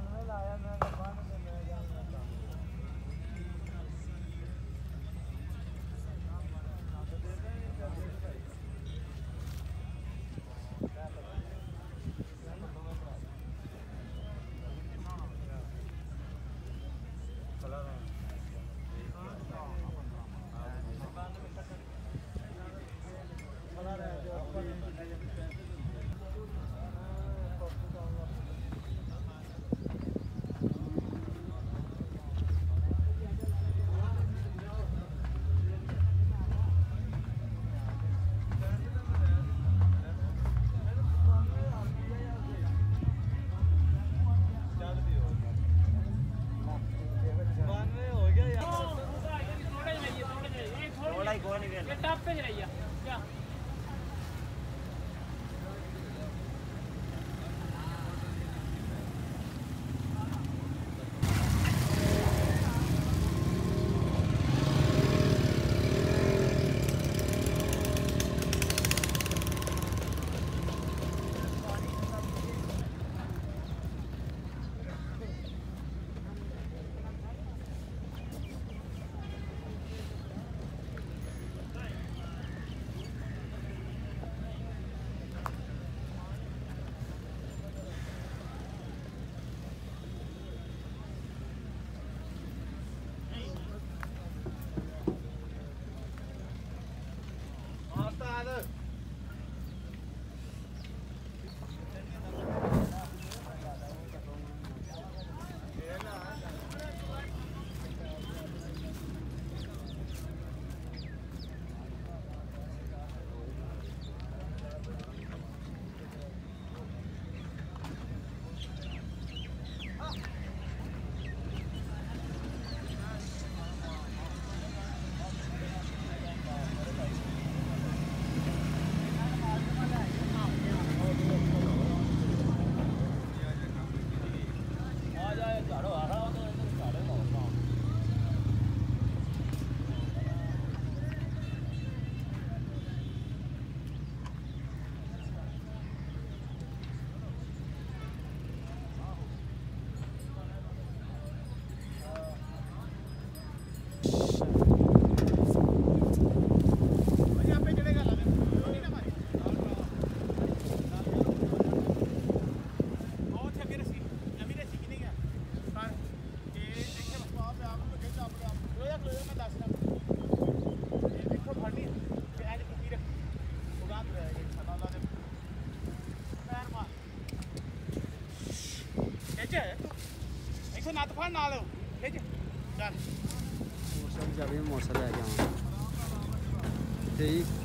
你们两个人在 आप पे गिराइया। ਚ ਰਹੀ ਆ ਜਾ ਇੱਥੇ ਨੱਤ ਫੜ ਨਾਲ। ਖਿੱਚ। ਚੱਲ ਮੋਟਰਸਾਈਕਲ ਜਾਵੇ ਮੋਟਰਸਾਈਕਲ ਲੈ ਕੇ ਆਵਾਂ ਠੀਕ।